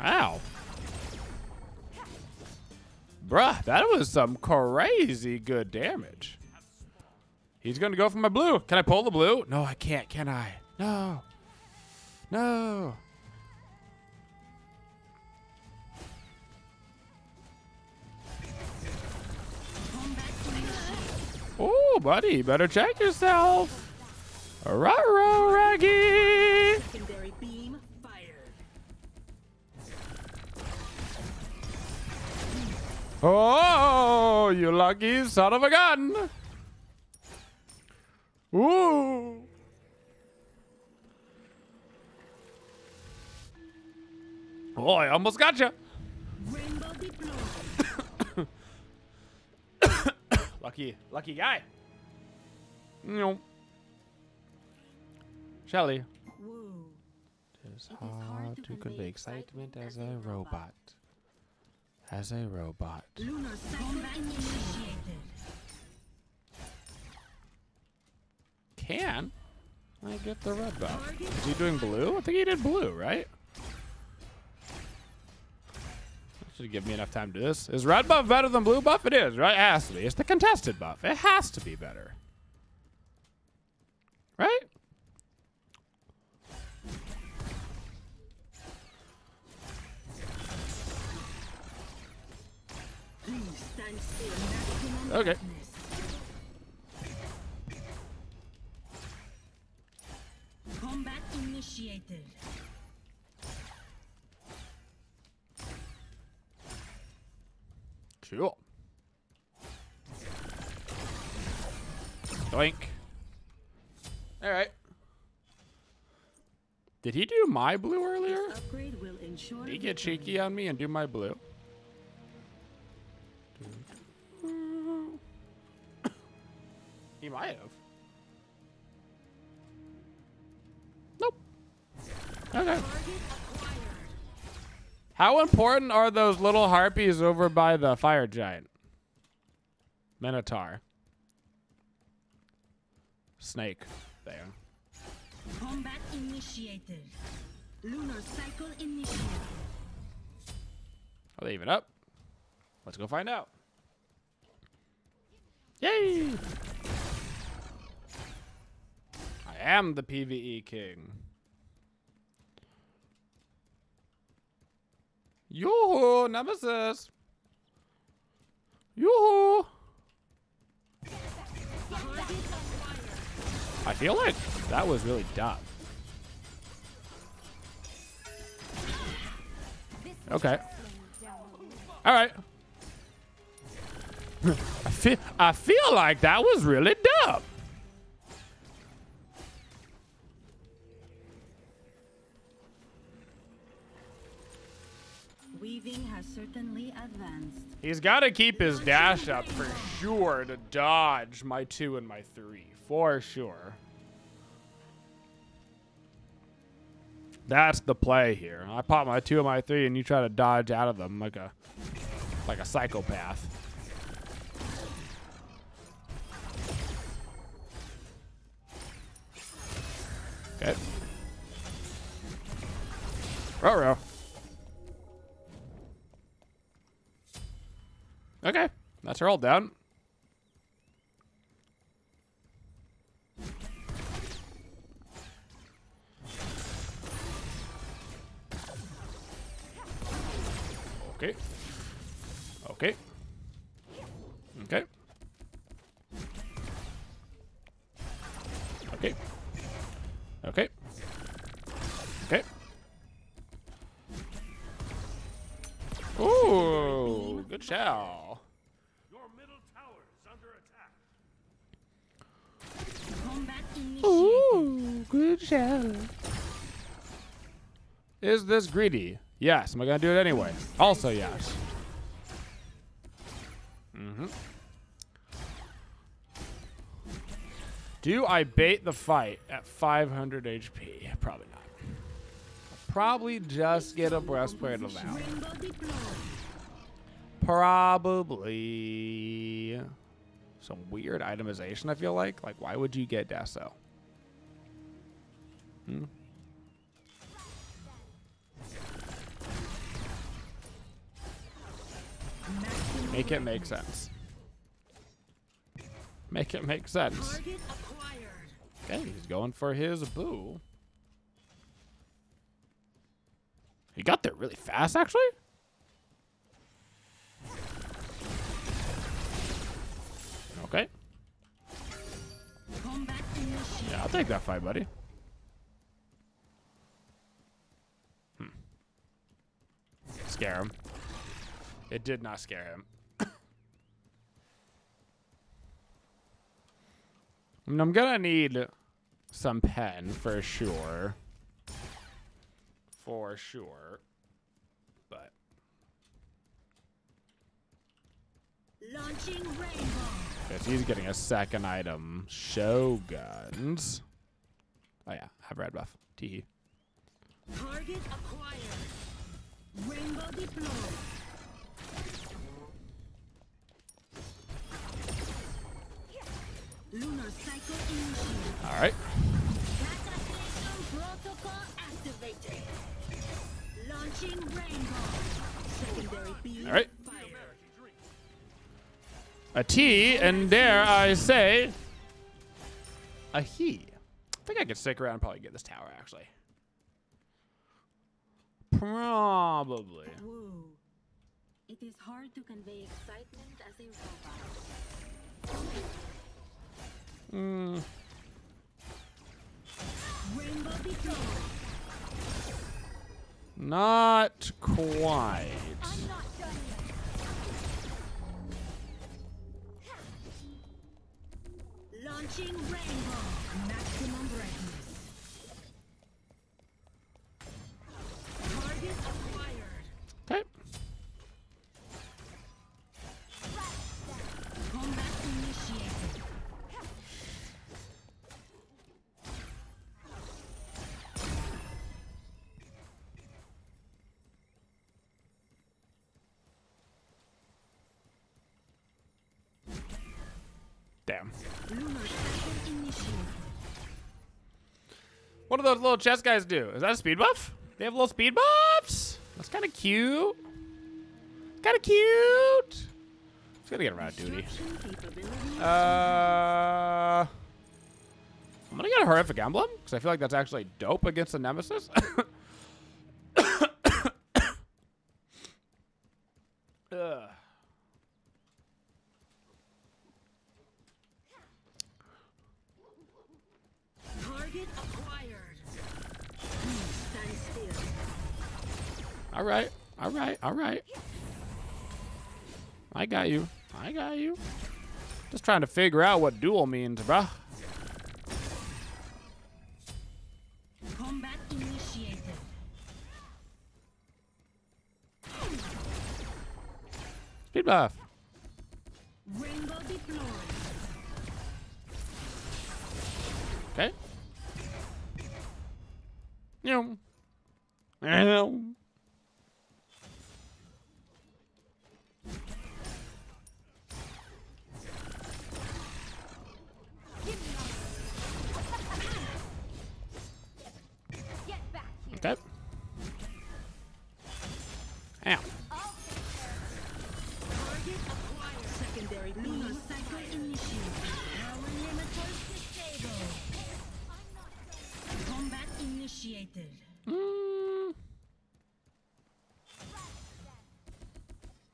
Ow. Bruh, that was some crazy good damage. He's gonna go for my blue. Can I pull the blue? No, I can't, can I? No. No. Oh, buddy, better check yourself. Ruh-roh, Raggy. Oh, you lucky son of a gun. Ooh. Oh, I almost got you. Lucky, lucky guy. No. Shelly. Woo. It's hard hard to to convey convey excitement excitement as as a a robot. robot. As a robot. Lunar initiated. Can I get the red buff? Is he doing blue? I think he did blue, right? That should give me enough time to do this. Is red buff better than blue buff? It is, right? It has to be. It's the contested buff. It has to be better. Right? Please stand still. Maximum Okay. Combat initiated. Cool. Doink. All right. Did he do my blue earlier? This upgrade will ensure Did he get cheeky on me and do my blue? He might have. Nope. Okay. How important are those little harpies over by the fire giant? Minotaur. Snake. There. Combat initiated. Lunar cycle initiated. Are they even up? Let's go find out. Yay! Am the PvE king. Yoo-hoo, Nemesis! Yoo-hoo! I feel like that was really dumb. Okay. All right. I feel I feel like that was really dumb. Certainly advanced. He's got to keep his dash up for sure to dodge my two and my three. For sure. That's the play here. I pop my two and my three, and you try to dodge out of them like a like a psychopath. Okay. Ruh-roh. Okay, that's her all down. Okay. Okay. Okay. Okay. Okay. Okay. Ooh, good shell. Your middle tower is under attack. Combat initiated. Ooh, good. Is this greedy? Yes. Am I gonna do it anyway? Also yes. Mm-hmm. Do I bait the fight at 500 HP? Probably not. Probably just get a breastplate of that. Probably some weird itemization. I feel like. Like, why would you get Deso? Hmm. Make it make sense. Make it make sense. Okay, he's going for his boo. He got there really fast, actually. Okay. Yeah, I'll take that fight, buddy. Scare him. It did not scare him. I'm gonna need some pen for sure. For sure. But Launching rainbow. he's getting a second item. Shoguns. Oh yeah, have red buff. Teehee. Target acquired. Rainbow deployed. Lunar cycle initiated. All right. Cataclysm protocol activated. Launching rainbow. Secondary beam. All right. A T, and dare I say, a he. I think I could stick around and probably get this tower, actually. Probably. Woo. It is hard to convey excitement as a robot. Mm, deployed. not quite. I'm not done yet. Launching. What do those little chess guys do? Is that a speed buff? They have little speed buffs? That's kind of cute. Kind of cute. It's gonna get around duty. Uh, I'm gonna get a horrific emblem because I feel like that's actually dope against the nemesis. Target acquired. Please stand still. Hmm, all right, all right, all right. I got you. I got you. Just trying to figure out what duel means, bruh. Combat initiated. Speed buff. Okay. Meow. Meow. Get back here. Okay. Ow. Secondary lunar cycle initiated. Power limiters disabled. Initiated. Mm,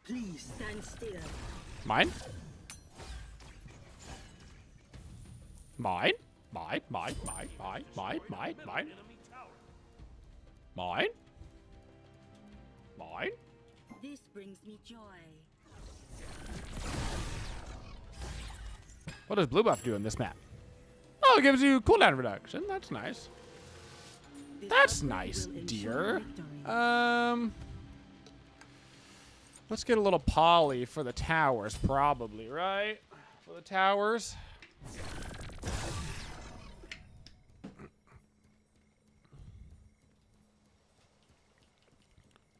Please stand still. mine? Mine? Mine, mine, mine, mine, mine, mine, mine. Mine? Mine? This brings me joy. What does blue buff do in this map? Oh, it gives you cooldown reduction. That's nice. That's nice, dear. Um, let's get a little poly for the towers, probably, right? For the towers.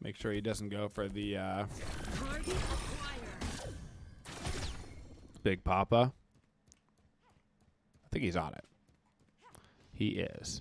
Make sure he doesn't go for the uh, Big Papa. I think he's on it. He is.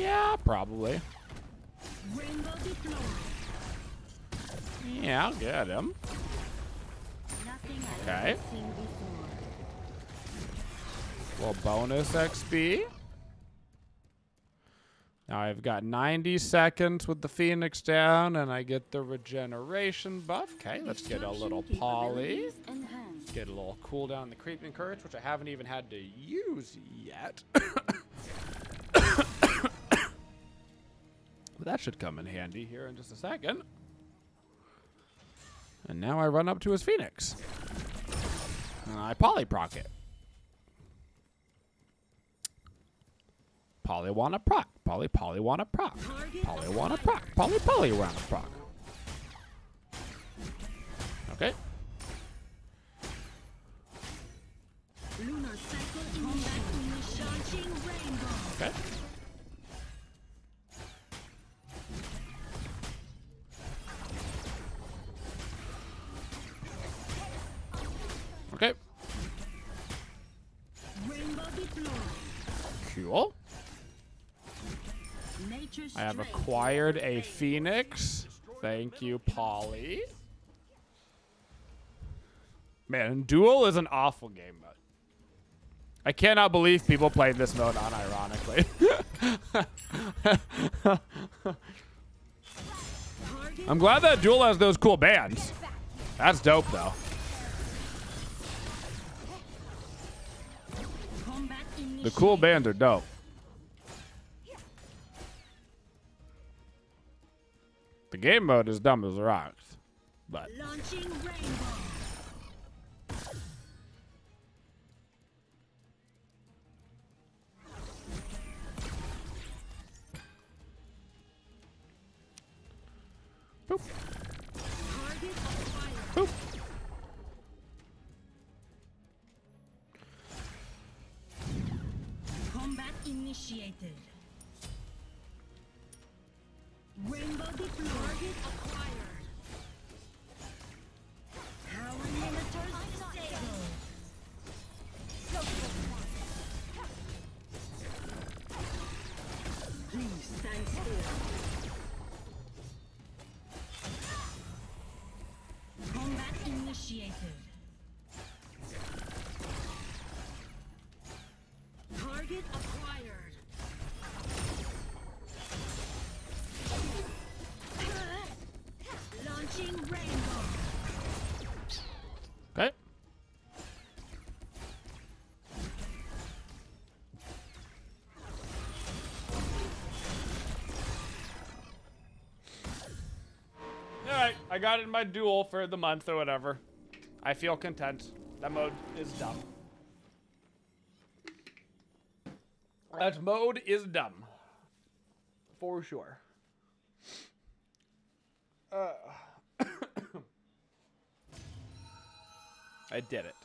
yeah, probably. Yeah, I'll get him. Okay. ever seen before. Well, bonus XP. Now I've got 90 seconds with the Phoenix down, and I get the regeneration buff. Okay, let's get a little poly. Get a little cooldown in the creeping courage, which I haven't even had to use yet. that should come in handy here in just a second. And now I run up to his Phoenix. And I polyproc it. Poly wanna proc. Poly poly wanna proc. Target Poly wanna proc. Poly poly wanna proc. Okay. Lunar cycle combat initiated. Launching rainbow. Okay. Okay. I have acquired a phoenix. Thank you, Polly. Man, Duel is an awful game mode. I cannot believe people played this mode unironically. I'm glad that Duel has those cool bands. That's dope, though. The cool bands are dope. The game mode is dumb as rocks, but Launching rainbow. boop, boop. Combat initiated. Target I got in my duel for the month or whatever. I feel content. That mode is dumb. That mode is dumb. For sure. Uh. I did it.